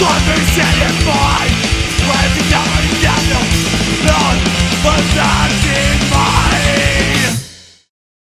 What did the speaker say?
God, who's satisfied?